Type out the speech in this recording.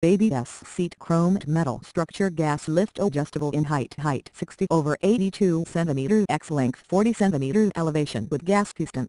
ABS seat chromed metal structure gas lift adjustable in height height 60 over 82 cm x length 40 cm elevation with gas piston.